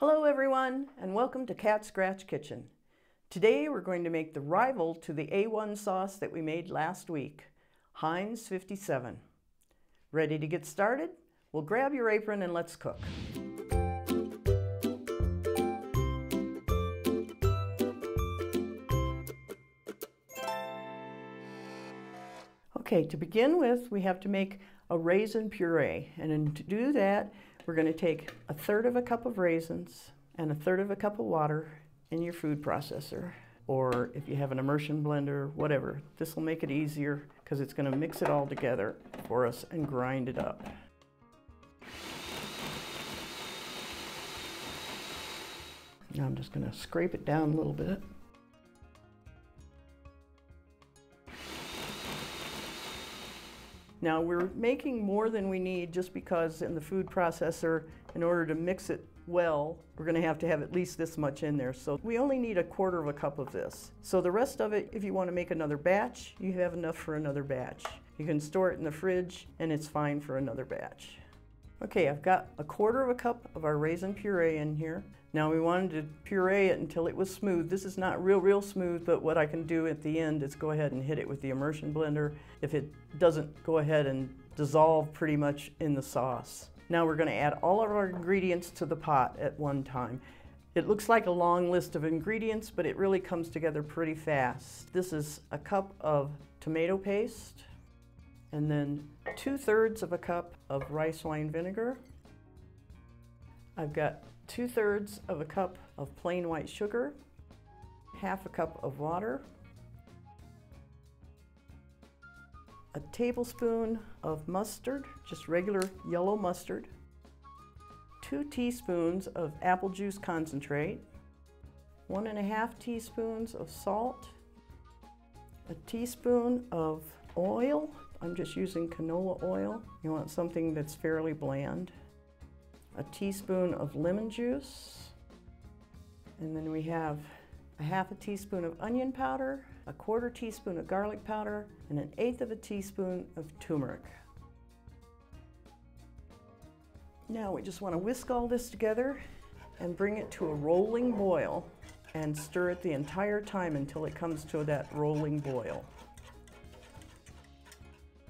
Hello everyone and welcome to Cat Scratch Kitchen. Today we're going to make the rival to the A1 sauce that we made last week, Heinz 57. Ready to get started? Well grab your apron and let's cook. Okay, to begin with, we have to make a raisin puree. And to do that, we're going to take a third of a cup of raisins and a third of a cup of water in your food processor. Or if you have an immersion blender, whatever. This will make it easier because it's going to mix it all together for us and grind it up. Now I'm just going to scrape it down a little bit. Now we're making more than we need just because in the food processor, in order to mix it well, we're gonna have to have at least this much in there. So we only need a quarter of a cup of this. So the rest of it, if you wanna make another batch, you have enough for another batch. You can store it in the fridge and it's fine for another batch. Okay, I've got a quarter of a cup of our raisin puree in here. Now we wanted to puree it until it was smooth. This is not real, real smooth, but what I can do at the end is go ahead and hit it with the immersion blender if it doesn't go ahead and dissolve pretty much in the sauce. Now we're gonna add all of our ingredients to the pot at one time. It looks like a long list of ingredients, but it really comes together pretty fast. This is a cup of tomato paste, and then two thirds of a cup of rice wine vinegar. I've got two thirds of a cup of plain white sugar, half a cup of water, a tablespoon of mustard, just regular yellow mustard, two teaspoons of apple juice concentrate, one and a half teaspoons of salt, a teaspoon of oil, I'm just using canola oil. You want something that's fairly bland. A teaspoon of lemon juice. And then we have a half a teaspoon of onion powder, a quarter teaspoon of garlic powder, and an eighth of a teaspoon of turmeric. Now we just want to whisk all this together and bring it to a rolling boil and stir it the entire time until it comes to that rolling boil.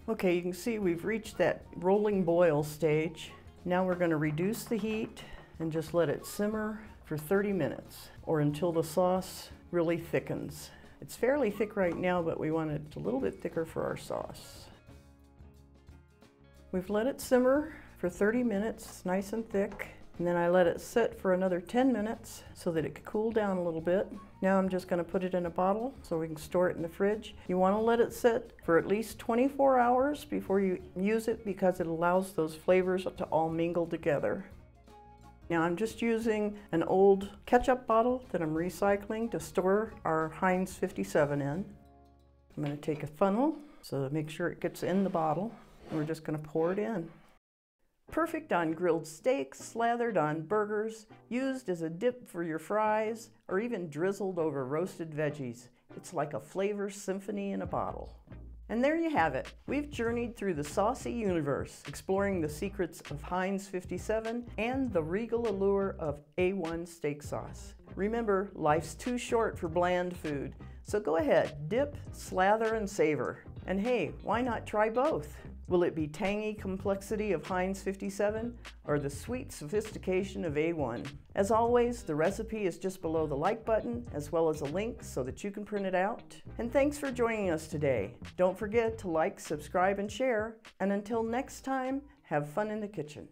Okay, you can see we've reached that rolling boil stage. Now we're going to reduce the heat and just let it simmer for 30 minutes or until the sauce really thickens. It's fairly thick right now, but we want it a little bit thicker for our sauce. We've let it simmer for 30 minutes, nice and thick. And then I let it sit for another 10 minutes so that it could cool down a little bit. Now I'm just going to put it in a bottle so we can store it in the fridge. You want to let it sit for at least 24 hours before you use it because it allows those flavors to all mingle together. Now I'm just using an old ketchup bottle that I'm recycling to store our Heinz 57 in. I'm going to take a funnel so make sure it gets in the bottle. And we're just going to pour it in. Perfect on grilled steaks, slathered on burgers, used as a dip for your fries, or even drizzled over roasted veggies. It's like a flavor symphony in a bottle. And there you have it. We've journeyed through the saucy universe, exploring the secrets of Heinz 57 and the regal allure of A1 steak sauce. Remember, life's too short for bland food, so go ahead, dip, slather, and savor. And hey, why not try both? Will it be tangy complexity of Heinz 57 or the sweet sophistication of A1? As always, the recipe is just below the like button as well as a link so that you can print it out. And thanks for joining us today. Don't forget to like, subscribe, and share. And until next time, have fun in the kitchen.